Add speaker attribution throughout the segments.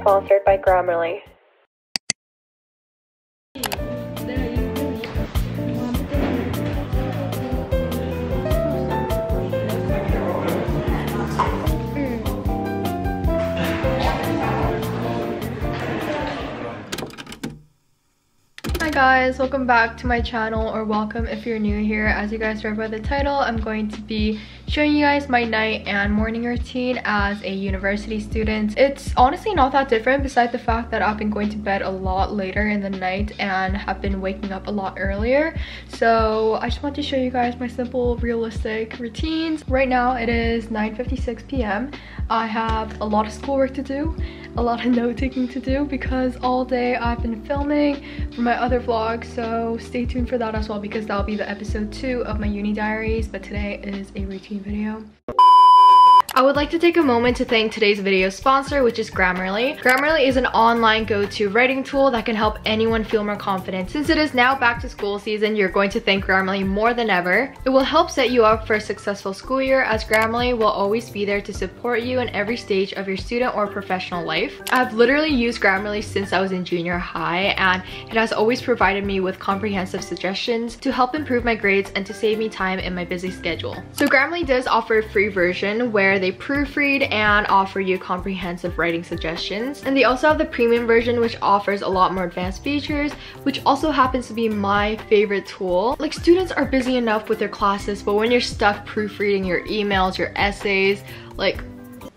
Speaker 1: sponsored by Grammarly.
Speaker 2: Hi guys, welcome back to my channel or welcome if you're new here. As you guys read by the title, I'm going to be showing you guys my night and morning routine as a university student. It's honestly not that different besides the fact that I've been going to bed a lot later in the night and have been waking up a lot earlier. So I just want to show you guys my simple realistic routines. Right now it is 9.56 p.m. I have a lot of schoolwork to do a lot of note taking to do because all day I've been filming for my other vlog so stay tuned for that as well because that'll be the episode 2 of my uni diaries but today is a routine video. I would like to take a moment to thank today's video sponsor, which is Grammarly. Grammarly is an online go-to writing tool that can help anyone feel more confident. Since it is now back to school season, you're going to thank Grammarly more than ever. It will help set you up for a successful school year as Grammarly will always be there to support you in every stage of your student or professional life. I've literally used Grammarly since I was in junior high and it has always provided me with comprehensive suggestions to help improve my grades and to save me time in my busy schedule. So Grammarly does offer a free version where they proofread and offer you comprehensive writing suggestions. And they also have the premium version which offers a lot more advanced features, which also happens to be my favorite tool. Like students are busy enough with their classes, but when you're stuck proofreading your emails, your essays, like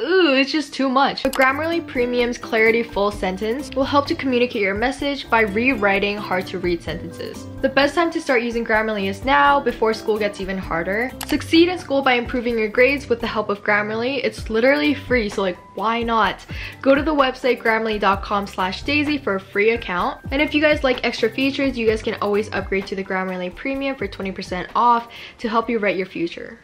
Speaker 2: ooh, it's just too much. But Grammarly Premium's Clarity Full Sentence will help to communicate your message by rewriting hard to read sentences. The best time to start using Grammarly is now, before school gets even harder. Succeed in school by improving your grades with the help of Grammarly. It's literally free, so like, why not? Go to the website grammarly.com slash daisy for a free account. And if you guys like extra features, you guys can always upgrade to the Grammarly Premium for 20% off to help you write your future.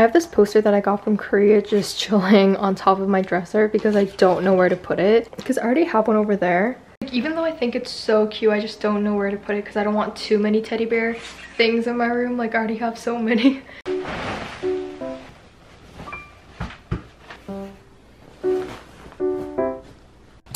Speaker 2: I have this poster that I got from Korea just chilling on top of my dresser because I don't know where to put it. Because I already have one over there. Like, even though I think it's so cute, I just don't know where to put it because I don't want too many teddy bear things in my room. Like I already have so many.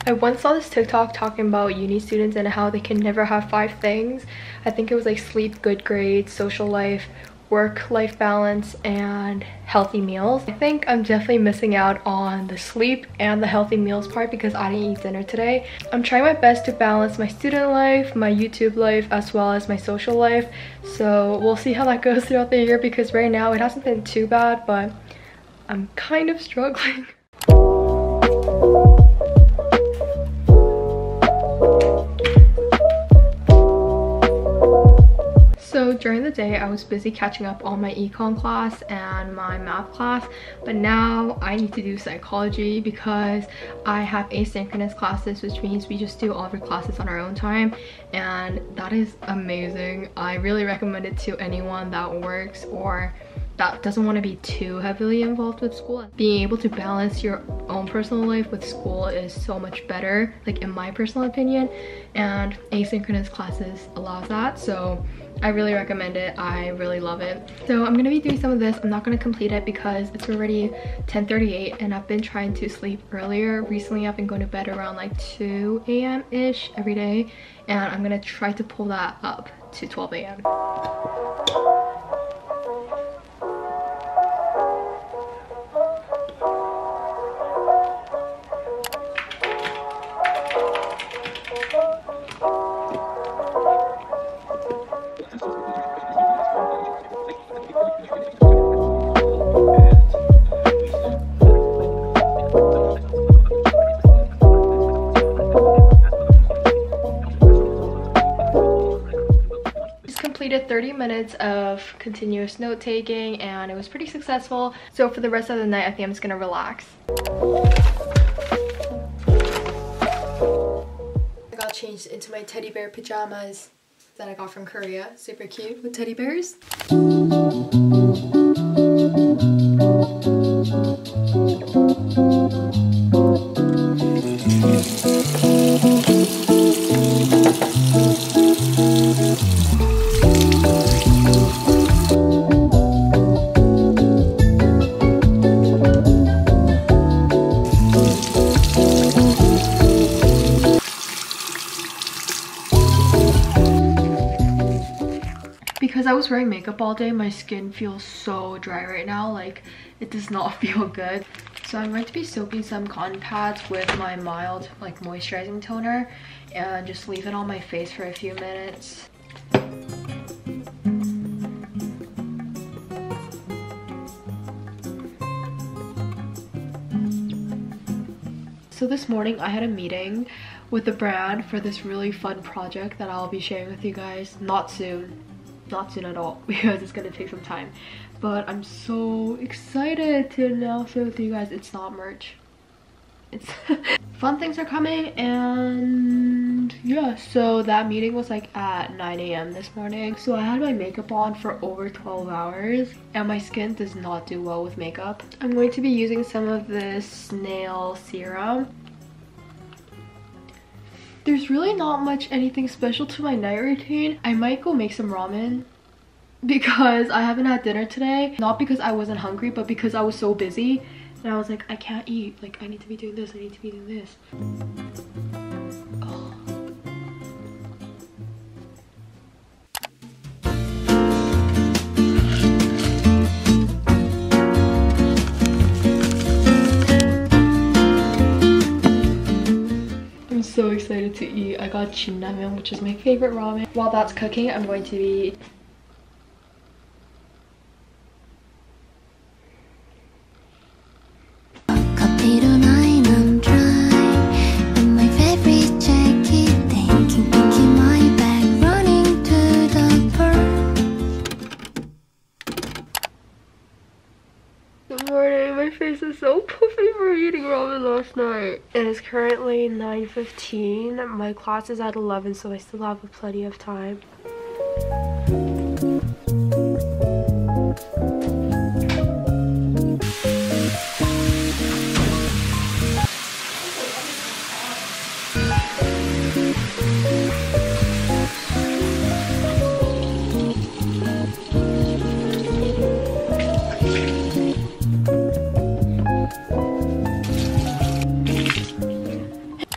Speaker 2: I once saw this TikTok talking about uni students and how they can never have five things. I think it was like sleep, good grades, social life, work-life balance and healthy meals. I think I'm definitely missing out on the sleep and the healthy meals part because I didn't eat dinner today. I'm trying my best to balance my student life, my YouTube life, as well as my social life. So we'll see how that goes throughout the year because right now it hasn't been too bad, but I'm kind of struggling. during the day, I was busy catching up on my econ class and my math class, but now I need to do psychology because I have asynchronous classes, which means we just do all of our classes on our own time, and that is amazing. I really recommend it to anyone that works or that doesn't want to be too heavily involved with school. Being able to balance your own personal life with school is so much better, like in my personal opinion, and asynchronous classes allows that. So I really recommend it. I really love it. So I'm gonna be doing some of this. I'm not gonna complete it because it's already 10:38 and I've been trying to sleep earlier. Recently I've been going to bed around like 2 a.m. ish every day and I'm gonna try to pull that up to 12 a.m. 30 minutes of continuous note taking and it was pretty successful. So for the rest of the night, I think I'm just gonna relax. I got changed into my teddy bear pajamas that I got from Korea. Super cute with teddy bears. I was wearing makeup all day, my skin feels so dry right now. Like, it does not feel good. So I'm going to be soaking some cotton pads with my mild, like, moisturizing toner and just leave it on my face for a few minutes. So this morning I had a meeting with the brand for this really fun project that I'll be sharing with you guys not soon not soon at all because it's gonna take some time. But i'm so excited to announce it with you guys it's not merch. It's fun things are coming and yeah so that meeting was like at 9 a.m this morning. So i had my makeup on for over 12 hours and my skin does not do well with makeup. I'm going to be using some of this snail serum there's really not much anything special to my night routine. I might go make some ramen because I haven't had dinner today. Not because I wasn't hungry, but because I was so busy. And I was like, I can't eat. Like, I need to be doing this. I need to be doing this. I which is my favorite ramen. While that's cooking, I'm going to be It is currently 9.15. My class is at 11, so I still have plenty of time.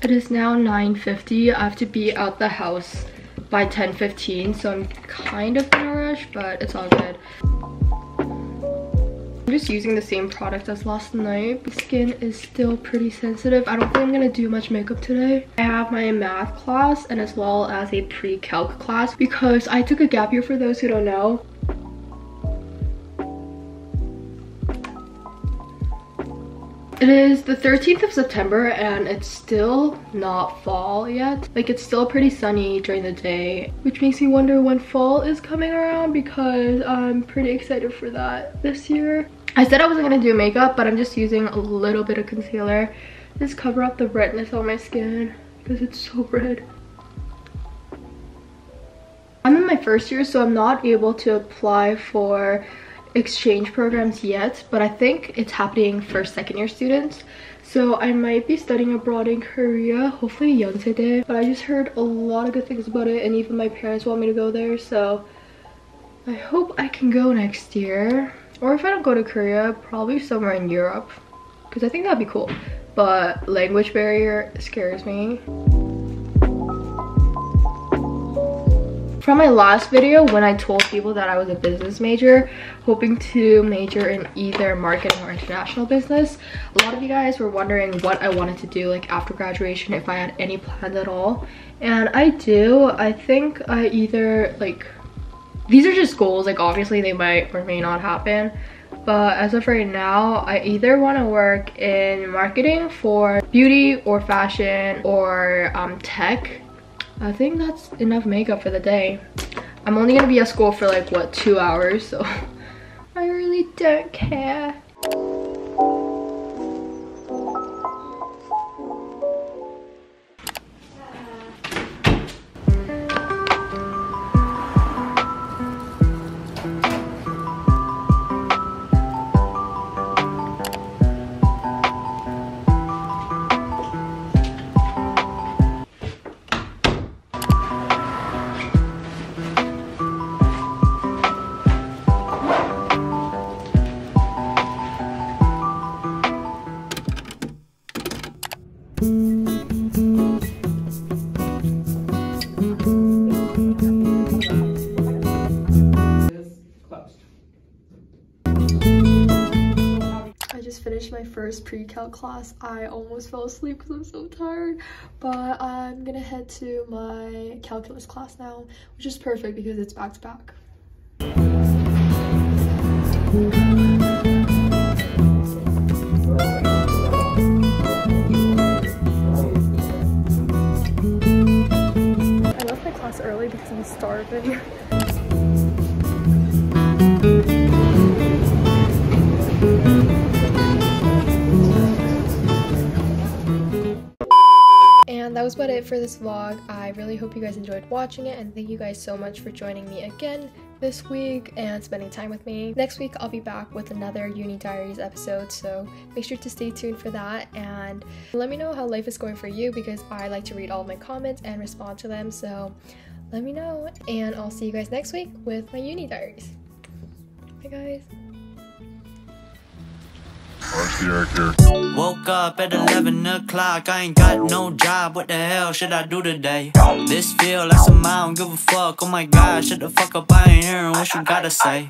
Speaker 2: It is now 9.50. I have to be out the house by 10.15, so I'm kind of in a rush, but it's all good. I'm just using the same product as last night. My skin is still pretty sensitive. I don't think I'm gonna do much makeup today. I have my math class and as well as a pre-calc class because I took a gap year for those who don't know. It is the 13th of September and it's still not fall yet. Like it's still pretty sunny during the day, which makes me wonder when fall is coming around because I'm pretty excited for that this year. I said I wasn't gonna do makeup, but I'm just using a little bit of concealer. Just cover up the redness on my skin because it's so red. I'm in my first year, so I'm not able to apply for exchange programs yet, but I think it's happening for second year students. So I might be studying abroad in Korea, hopefully Yonsei But I just heard a lot of good things about it and even my parents want me to go there. So I hope I can go next year. Or if I don't go to Korea, probably somewhere in Europe. Because I think that'd be cool. But language barrier scares me. From my last video when I told people that I was a business major, hoping to major in either marketing or international business. A lot of you guys were wondering what I wanted to do like after graduation, if I had any plans at all. And I do. I think I either like, these are just goals, like obviously they might or may not happen. But as of right now, I either want to work in marketing for beauty or fashion or um, tech I think that's enough makeup for the day. I'm only gonna be at school for like, what, two hours, so I really don't care. First pre-cal class. I almost fell asleep because I'm so tired, but I'm gonna head to my calculus class now, which is perfect because it's back to back. I left my class early because I'm starving. for this vlog. I really hope you guys enjoyed watching it and thank you guys so much for joining me again this week and spending time with me. Next week I'll be back with another Uni Diaries episode, so make sure to stay tuned for that and let me know how life is going for you because I like to read all my comments and respond to them, so let me know and I'll see you guys next week with my Uni Diaries. Bye guys.
Speaker 3: Woke up at 11 o'clock, I ain't got no job, what the hell should I do today? This feel like some I don't give a fuck, oh my god, shut the fuck up, I ain't hearing what you gotta say